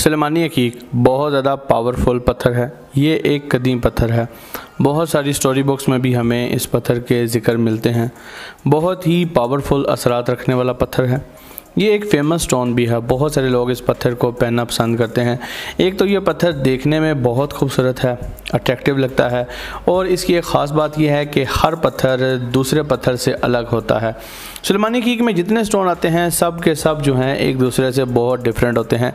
सलेमानी हकीक बहुत ज़्यादा पावरफुल पत्थर है। ये एक कदीम पत्थर है। बहुत सारी स्टोरी बुक्स में भी हमें इस पत्थर के ज़िक्र मिलते हैं। बहुत ही पावरफुल असरात रखने वाला पत्थर है। ये एक फ़ेमस स्टोन भी है। बहुत सारे लोग इस पत्थर को पहनना पसंद करते हैं। एक तो ये पत्थर देखने में बहुत खूबसूरत है अट्रैक्टिव लगता है और इसकी एक ख़ास बात यह है कि हर पत्थर दूसरे पत्थर से अलग होता है। सुलेमानी कीक में जितने स्टोन आते हैं, सब के सब जो हैं एक दूसरे से बहुत डिफरेंट होते हैं।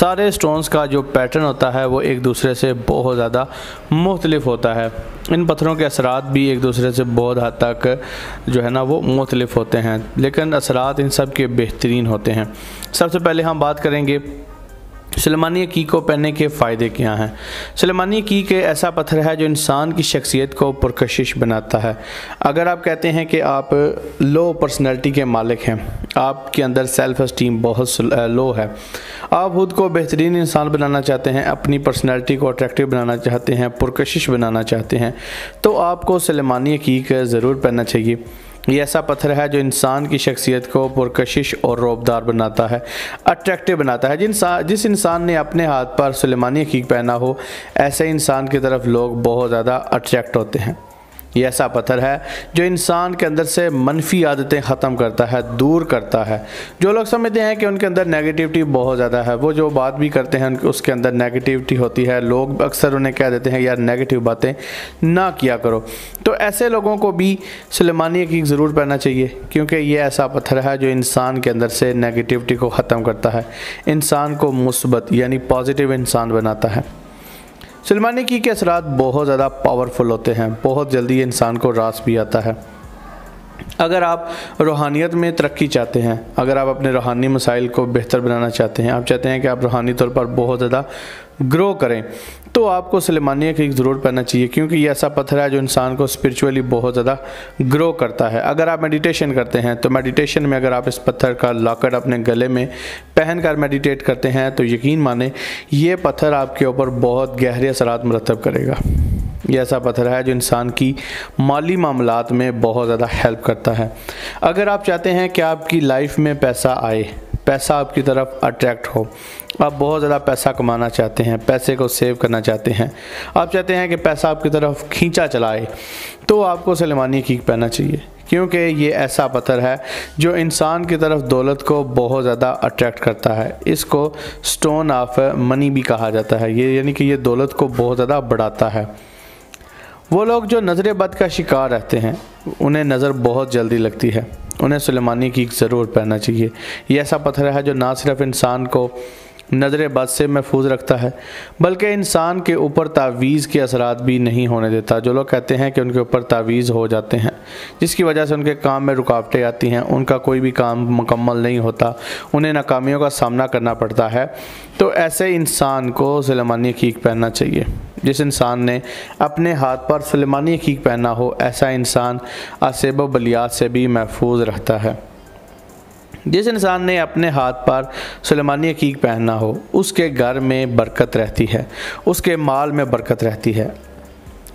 सारे स्टोन्स का जो पैटर्न होता है, वो एक दूसरे से बहुत ज़्यादा मुख्तलिफ़ होता है। इन पत्थरों के असरात भी एक दूसरे से बहुत हद तक जो है ना, वो मुख्तलिफ़ होते हैं। लेकिन असरात इन सब के बेहतरीन होते हैं। सबसे पहले हम बात करेंगे सलमानी की को पहनने के फ़ायदे क्या हैं? सलमानी की के ऐसा पत्थर है जो इंसान की शख्सियत को पुरकशिश बनाता है। अगर आप कहते हैं कि आप लो पर्सनैलिटी के मालिक हैं, आपके अंदर सेल्फ इस्टीम बहुत लो है। आप खुद को बेहतरीन इंसान बनाना चाहते हैं, अपनी पर्सनैलिटी को अट्रैक्टिव बनाना चाहते हैं, पुरकशिश बनाना चाहते हैं तो आपको सलमानी की ज़रूर पहनना चाहिए। ये ऐसा पत्थर है जो इंसान की शख्सियत को पुरकशिश और रोबदार बनाता है अट्रैक्टिव बनाता है। जिन जिस इंसान ने अपने हाथ पर सलेमानी हकीक पहना हो, ऐसे इंसान की तरफ़ लोग बहुत ज़्यादा अट्रैक्ट होते हैं। ये ऐसा पत्थर है जो इंसान के अंदर से मनफी आदतें ख़त्म करता है, दूर करता है। जो लोग समझते हैं कि उनके अंदर नेगेटिविटी बहुत ज़्यादा है, वो जो बात भी करते हैं, उसके अंदर नेगेटिविटी होती है। लोग अक्सर उन्हें कह देते हैं, यार नेगेटिव बातें ना किया करो। तो ऐसे लोगों को भी सलेमानी की ज़रूर पहनना चाहिए, क्योंकि ये ऐसा पत्थर है जो इंसान के अंदर से नेगेटिविटी को ख़त्म करता है। इंसान को मुस्बत, यानी पॉजिटिव इंसान बनाता है। सलमानी की के असरात बहुत ज़्यादा पावरफुल होते हैं, बहुत जल्दी इंसान को रास भी आता है। अगर आप रूहानियत में तरक्की चाहते हैं, अगर आप अपने रूहानी मसाइल को बेहतर बनाना चाहते हैं, आप चाहते हैं कि आप रूहानी तौर पर बहुत ज़्यादा ग्रो करें तो आपको सलेमानिया की ज़रूरत पहनना चाहिए, क्योंकि ये ऐसा पत्थर है जो इंसान को स्पिरिचुअली बहुत ज़्यादा ग्रो करता है। अगर आप मेडिटेशन करते हैं तो मेडिटेशन में अगर आप इस पत्थर का लॉकेट अपने गले में पहन कर मेडिटेट करते हैं तो यकीन माने ये पत्थर आपके ऊपर बहुत गहरे असरात मरतब करेगा। ये ऐसा पत्थर है जो इंसान की माली मामलात में बहुत ज़्यादा हेल्प करता है। अगर आप चाहते हैं कि आपकी लाइफ में पैसा आए, पैसा आपकी तरफ़ अट्रैक्ट हो, आप बहुत ज़्यादा पैसा कमाना चाहते हैं, पैसे को सेव करना चाहते हैं, आप चाहते हैं कि पैसा आपकी तरफ़ खींचा चलाए तो आपको सलेमानी की पहनना चाहिए। क्योंकि ये ऐसा पत्थर है जो इंसान की तरफ़ दौलत को बहुत ज़्यादा अट्रैक्ट करता है। इसको स्टोन ऑफ़ मनी भी कहा जाता है। ये यानी कि ये दौलत को बहुत ज़्यादा बढ़ाता है। वो लोग जो नज़र बद का शिकार रहते हैं, उन्हें नज़र बहुत जल्दी लगती है। उन्हें सुलेमानी की ज़रूर पहनना चाहिए। ये ऐसा पत्थर है जो ना सिर्फ़ इंसान को नज़र बद से महफूज रखता है, बल्कि इंसान के ऊपर तावीज़ के असरात भी नहीं होने देता। जो लोग कहते हैं कि उनके ऊपर तावीज़ हो जाते हैं, जिसकी वजह से उनके काम में रुकावटें आती हैं, उनका कोई भी काम मुकम्मल नहीं होता। उन्हें नाकामियों का सामना करना पड़ता है। तो ऐसे इंसान को सलेमानी कीक पहनना चाहिए। जिस इंसान ने अपने हाथ पर सलेमानी कीक पहना हो, ऐसा इंसान असेब बलियात से भी महफूज रहता है। जिस इंसान ने अपने हाथ पर सलेमानी हकीक पहनना हो, उसके घर में बरकत रहती है, उसके माल में बरकत रहती है।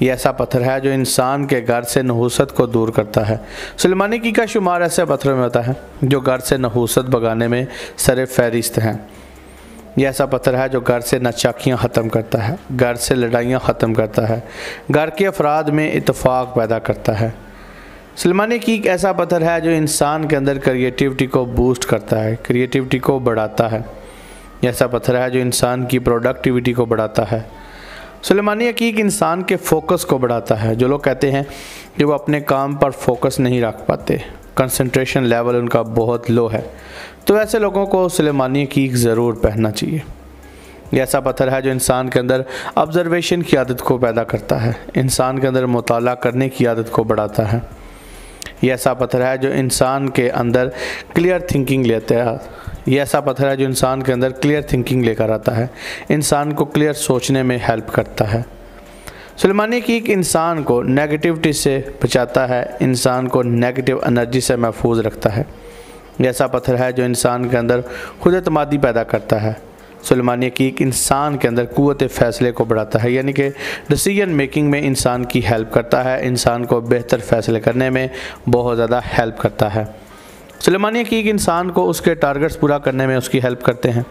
ये ऐसा पत्थर है जो इंसान के घर से नहूसत को दूर करता है। सलेमानी की का शुमार ऐसे पत्थरों में होता है, जो घर से नहूसत भगाने में सर फहरिस्त हैं। ये ऐसा पत्थर है जो घर से नचाकियाँ ख़त्म करता है, घर से लड़ाइयाँ ख़त्म करता है, घर के अफराद में इतफ़ाक़ पैदा करता है। सलमानी की एक ऐसा पत्थर है जो इंसान के अंदर क्रिएटिविटी को बूस्ट करता है क्रिएटिविटी को बढ़ाता है। ऐसा पत्थर है जो इंसान की प्रोडक्टिविटी को बढ़ाता है। सलमानी हकीक इंसान के फोकस को बढ़ाता है, जो लोग कहते हैं कि वो अपने काम पर फोकस नहीं रख पाते। कंसंट्रेशन लेवल उनका बहुत लो है। तो ऐसे लोगों को सलेमानी हकीक ज़रूर पहनना चाहिए। ये ऐसा पत्थर है जो इंसान के अंदर ऑब्जर्वेशन की आदत को पैदा करता है। इंसान के अंदर मुताला करने की आदत को बढ़ाता है। यह ऐसा पत्थर है जो इंसान के अंदर क्लियर थिंकिंग लेते हैं। ये ऐसा पत्थर है जो इंसान के अंदर क्लियर थिंकिंग लेकर आता है। इंसान को क्लियर सोचने में हेल्प करता है। सलमानी की एक इंसान को नेगेटिविटी से बचाता है, इंसान को नेगेटिव एनर्जी से महफूज रखता है। ऐसा पत्थर है जो इंसान के अंदर खुद अतमादी पैदा करता है। सलमानी की एक इंसान के अंदर क़वत फ़ैसले को बढ़ाता है, यानी कि डिसीज़न मेकिंग में इंसान की हेल्प करता है, इंसान को बेहतर फ़ैसले करने में बहुत ज़्यादा हेल्प करता है। सलमानी की एक इंसान को उसके टारगेट्स पूरा करने में उसकी हेल्प करते हैं।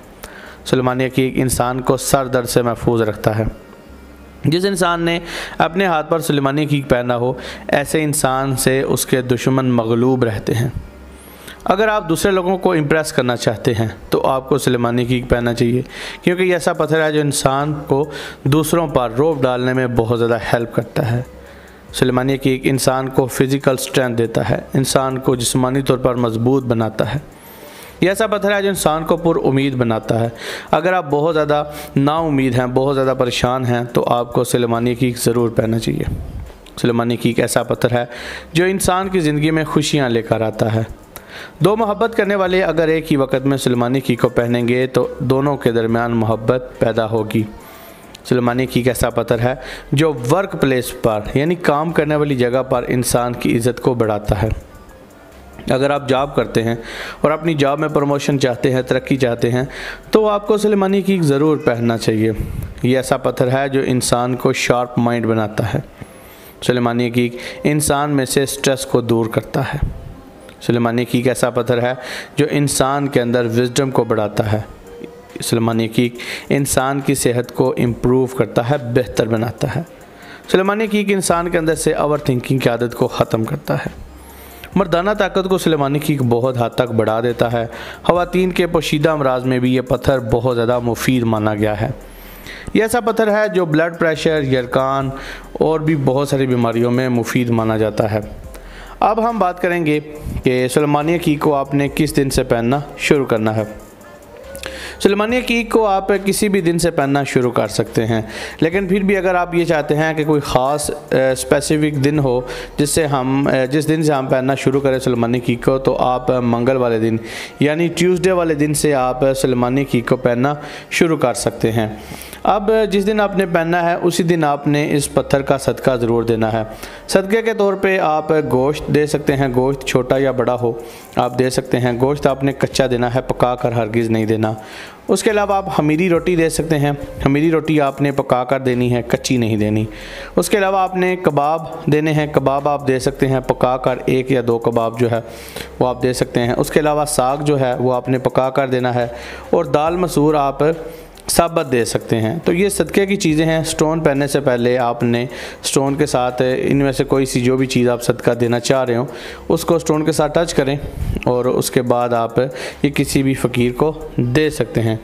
सलमानी अकीक इंसान को सर दर्द से महफूज रखता है। जिस इंसान ने अपने हाथ पर सलेमानी कीक पहना हो, ऐसे इंसान से उसके दुश्मन मगलूब रहते हैं। अगर आप दूसरे लोगों को इम्प्रेस करना चाहते हैं तो आपको सलेमानी कीक पहनना चाहिए, क्योंकि ऐसा पत्थर है जो इंसान को दूसरों पर रोब डालने में बहुत ज़्यादा हेल्प करता है। सलेमानी कीक इंसान को फ़िज़िकल स्ट्रेंथ देता है, इंसान को जिसमानी तौर पर मज़बूत बनाता है। ये ऐसा पत्थर है जो इंसान को पुर उम्मीद बनाता है। अगर आप बहुत ज़्यादा ना उम्मीद हैं, बहुत ज़्यादा परेशान हैं तो आपको सलेमानी की ज़रूर पहनना चाहिए। सलेमानी की एक ऐसा पत्थर है जो इंसान की ज़िंदगी में खुशियाँ लेकर आता है। दो मोहब्बत करने वाले अगर एक ही वक्त में सलमानी की को पहनेंगे तो दोनों के दरमियान मोहब्बत पैदा होगी। सलमानी की ऐसा पत्थर है जो वर्क प्लेस पर, यानी काम करने वाली जगह पर इंसान की इज़्ज़त को बढ़ाता है। अगर आप जॉब करते हैं और अपनी जॉब में प्रमोशन चाहते हैं, तरक्की चाहते हैं तो आपको सलमानी की ज़रूर पहनना चाहिए। ये ऐसा पत्थर है जो इंसान को शार्प माइंड बनाता है। सलमानी की इंसान में से स्ट्रेस को दूर करता है। सलमानी की एक ऐसा पत्थर है जो इंसान के अंदर विजडम को बढ़ाता है। सलमानी की इंसान की सेहत को इम्प्रूव करता है, बेहतर बनाता है। सलमानी की इंसान के अंदर से ओवर थिंकिंग की आदत को ख़त्म करता है। मर्दाना ताकत को सलेमानी की बहुत हद तक बढ़ा देता है। खातन के पोशीदा अमराज में भी ये पत्थर बहुत ज़्यादा मुफीद माना गया है। ये ऐसा पत्थर है जो ब्लड प्रेशर, यरकान और भी बहुत सारी बीमारियों में मुफीद माना जाता है। अब हम बात करेंगे कि सलेमानी की को आपने किस दिन से पहनना शुरू करना है। सलमानिया की को आप किसी भी दिन से पहनना शुरू कर सकते हैं। लेकिन फिर भी अगर आप ये चाहते हैं कि कोई ख़ास स्पेसिफिक दिन हो, जिससे हम जिस दिन से हम पहनना शुरू करें सलमानी की को तो आप मंगल वाले दिन, यानी ट्यूसडे वाले दिन से आप सलमानी की को पहनना शुरू कर सकते हैं। अब जिस दिन आपने पहनना है, उसी दिन आपने इस पत्थर का सदका ज़रूर देना है। सदक़े के तौर पे आप गोश्त दे सकते हैं। गोश्त छोटा या बड़ा हो, आप दे सकते हैं। गोश्त आपने कच्चा देना है पका कर हरगिज़ नहीं देना। उसके अलावा आप हमीरी रोटी दे सकते हैं। हमीरी रोटी आपने पका कर देनी है, कच्ची नहीं देनी। उसके अलावा आपने कबाब देने हैं। कबाब आप दे सकते हैं पका कर एक या दो कबाब जो है, वो आप दे सकते हैं। उसके अलावा साग जो है, वो आपने पका कर देना है। और दाल मसूर आप साबत दे सकते हैं। तो ये सदक़े की चीज़ें हैं, स्टोन पहनने से पहले आपने स्टोन के साथ इनमें से कोई सी जो भी चीज़ आप सदका देना चाह रहे हो, उसको स्टोन के साथ टच करें और उसके बाद आप ये किसी भी फ़कीर को दे सकते हैं।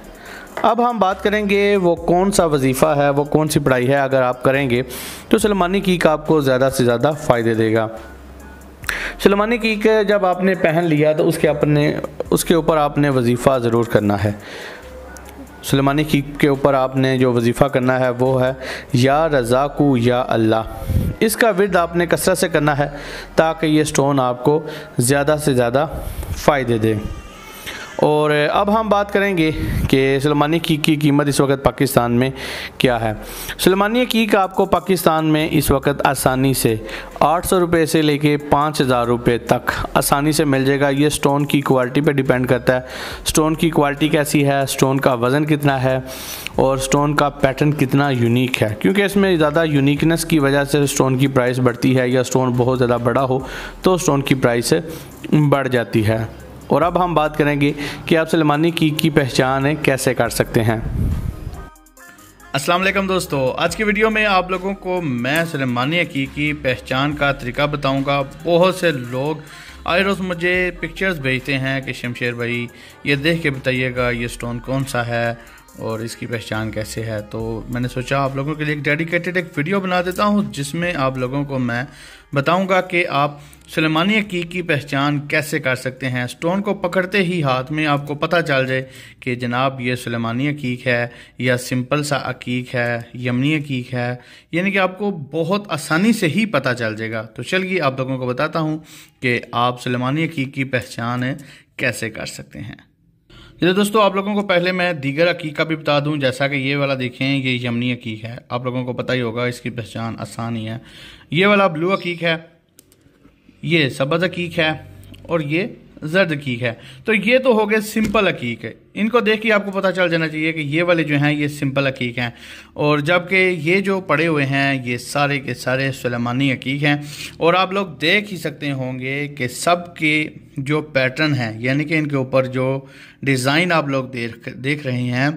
अब हम बात करेंगे वो कौन सा वजीफ़ा है, वो कौन सी पढ़ाई है अगर आप करेंगे तो सलमानी कीक आपको ज़्यादा से ज़्यादा फ़ायदे देगा। सलमानी कीक जब आपने पहन लिया तो उसके अपने, उसके ऊपर आपने वजीफ़ा ज़रूर करना है। सलमानी की के ऊपर आपने जो वजीफ़ा करना है वो है, या रज़ाकू या अल्लाह। इसका विरद आपने कसरत से करना है ताकि ये स्टोन आपको ज़्यादा से ज़्यादा फ़ायदे दे। और अब हम बात करेंगे कि सलमानी की की कीमत इस वक्त पाकिस्तान में क्या है। सलमानी की का आपको पाकिस्तान में इस वक्त आसानी से आठ सौ रुपये से लेके पाँच हज़ार रुपये तक आसानी से मिल जाएगा। ये स्टोन की क्वालिटी पे डिपेंड करता है। स्टोन की क्वालिटी कैसी है? स्टोन का वज़न कितना है? और स्टोन का पैटर्न कितना यूनिक है? क्योंकि इसमें ज़्यादा यूनिकनेस की वजह से स्टोन की प्राइस बढ़ती है या स्टोन बहुत ज़्यादा बड़ा हो तो स्टोन की प्राइस बढ़ जाती है। और अब हम बात करेंगे कि आप सलमानी की की पहचान कैसे कर सकते हैं। वालेकुम दोस्तों, आज की वीडियो में आप लोगों को मैं सलमानी की की पहचान का तरीका बताऊँगा। बहुत से लोग आए रोज़ मुझे पिक्चर्स भेजते हैं कि शमशेर भाई, ये देख के बताइएगा, ये स्टोन कौन सा है? और इसकी पहचान कैसे है? तो मैंने सोचा आप लोगों के लिए एक डेडिकेटेड एक वीडियो बना देता हूँ, जिसमें आप लोगों को मैं बताऊँगा कि आप सलेमानी अकीक की पहचान कैसे कर सकते हैं। स्टोन को पकड़ते ही हाथ में आपको पता चल जाए कि जनाब ये सलेमानी अकीक है, या सिंपल सा अकीक है, यमनी अकीक है। यानी कि आपको बहुत आसानी से ही पता चल जाएगा। तो चलिए आप लोगों को बताता हूँ कि आप सलेमानी अकीक की पहचान कैसे कर सकते हैं। चलिए दोस्तों, आप लोगों को पहले मैं दीगर अकीक का भी बता दूँ। जैसा कि ये वाला देखें, ये यमनी अकीक है। आप लोगों को पता ही होगा, इसकी पहचान आसान ही। है ये वाला ब्लू अकीक है। ये सबज अकीक है। और ये जर्द अकीक है। तो ये तो हो गए सिंपल अकीक है। इनको देख के आपको पता चल जाना चाहिए कि ये वाले जो हैं, ये सिंपल अकीक हैं। और जबकि ये जो पड़े हुए हैं, ये सारे के सारे सलेमानी अकीक हैं। और आप लोग देख ही सकते होंगे कि सब के जो पैटर्न हैं, यानी कि इनके ऊपर जो डिज़ाइन आप लोग देख देख रहे हैं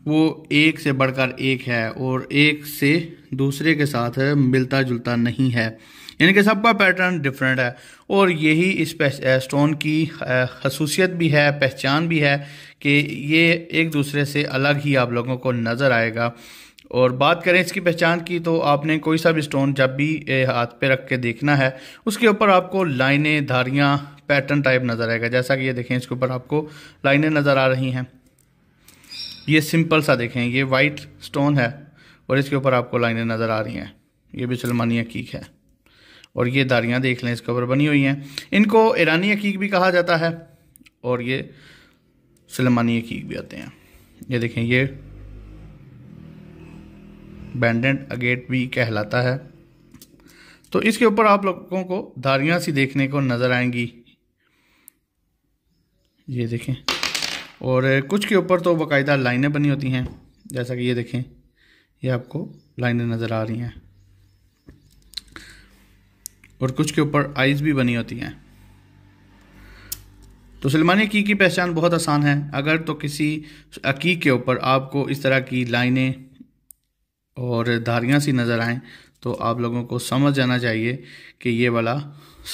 वो एक से बढ़कर एक है और एक से दूसरे के साथ मिलता जुलता नहीं है। यानी कि सबका पैटर्न डिफरेंट है और यही इस स्टोन की खसूसियत भी है, पहचान भी है कि ये एक दूसरे से अलग ही आप लोगों को नज़र आएगा। और बात करें इसकी पहचान की तो आपने कोई सा भी स्टोन जब भी हाथ पे रख के देखना है, उसके ऊपर आपको लाइनें, धारियाँ पैटर्न टाइप नज़र आएगा। जैसा कि ये देखें, इसके ऊपर आपको लाइनें नज़र आ रही हैं। ये सिंपल सा देखें, ये वाइट स्टोन है और इसके ऊपर आपको लाइनें नज़र आ रही हैं। ये भी सलमानी हकीक है। और ये दारियाँ देख लें, इसके ऊपर बनी हुई हैं। इनको ईरानी अकीक भी कहा जाता है और ये सलमानी अकीक भी आते हैं। ये देखें, ये बैंडेड अगेट भी कहलाता है। तो इसके ऊपर आप लोगों को धारियाँ सी देखने को नज़र आएँगी। ये देखें और कुछ के ऊपर तो बाकायदा लाइनें बनी होती हैं, जैसा कि ये देखें, ये आपको लाइनें नज़र आ रही हैं। और कुछ के ऊपर आइज़ भी बनी होती हैं। तो सलमानी की की पहचान बहुत आसान है, अगर तो किसी अकीक के ऊपर आपको इस तरह की लाइनें और धारियाँ सी नज़र आएँ तो आप लोगों को समझ जाना चाहिए कि ये वाला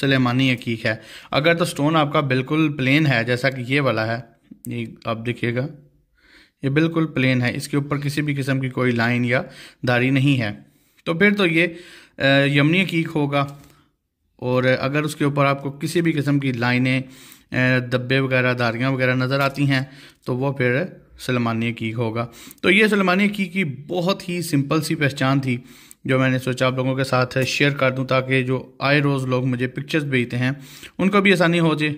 सलेमानी अकीक है। अगर तो स्टोन आपका बिल्कुल प्लेन है, जैसा कि ये वाला है ये आप देखिएगा। ये बिल्कुल प्लेन है। इसके ऊपर किसी भी किस्म की कोई लाइन या धारी नहीं है। तो फिर तो ये यमनी कीक होगा। और अगर उसके ऊपर आपको किसी भी किस्म की लाइनें दब्बे वगैरह, दारियाँ वगैरह नज़र आती हैं तो वो फिर सलमानी की होगा। तो ये सलमानी की की बहुत ही सिंपल सी पहचान थी, जो मैंने सोचा आप लोगों के साथ शेयर कर दूँ, ताकि जो आए रोज़ लोग मुझे पिक्चर्स भेजते हैं, उनको भी आसानी हो जाए।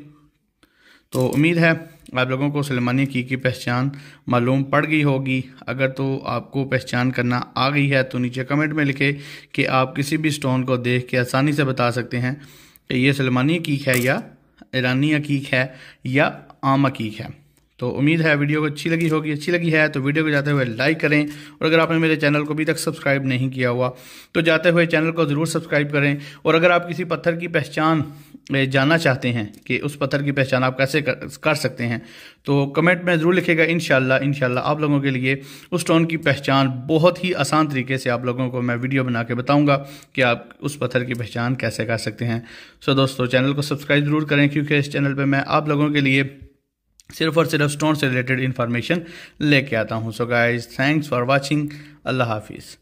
तो उम्मीद है आप लोगों को सलमानी की की पहचान मालूम पड़ गई होगी। अगर तो आपको पहचान करना आ गई है तो नीचे कमेंट में लिखे कि आप किसी भी स्टोन को देख के आसानी से बता सकते हैं कि ये सलमानी कीक है या ईरानी अकीक है या आम अकीक है। तो उम्मीद है वीडियो को अच्छी लगी होगी। अच्छी लगी है तो वीडियो को जाते हुए लाइक करें और अगर आपने मेरे चैनल को अभी तक सब्सक्राइब नहीं किया हुआ तो जाते हुए चैनल को ज़रूर सब्सक्राइब करें। और अगर आप किसी पत्थर की पहचान जानना चाहते हैं कि उस पत्थर की पहचान आप कैसे कर, सकते हैं तो कमेंट में ज़रूर लिखेगा इन इनशाला आप लोगों के लिए उस स्टोन की पहचान बहुत ही आसान तरीके से आप लोगों को मैं वीडियो बना के बताऊँगा कि आप उस पत्थर की पहचान कैसे कर सकते हैं। सो दोस्तों चैनल को सब्सक्राइब ज़रूर करें क्योंकि इस चैनल पर मैं आप लोगों के लिए सिर्फ़ और सिर्फ़ स्टोन से रिलेटेड इन्फॉर्मेशन लेके आता हूँ। So guys thanks for watching Allah हाफिज़।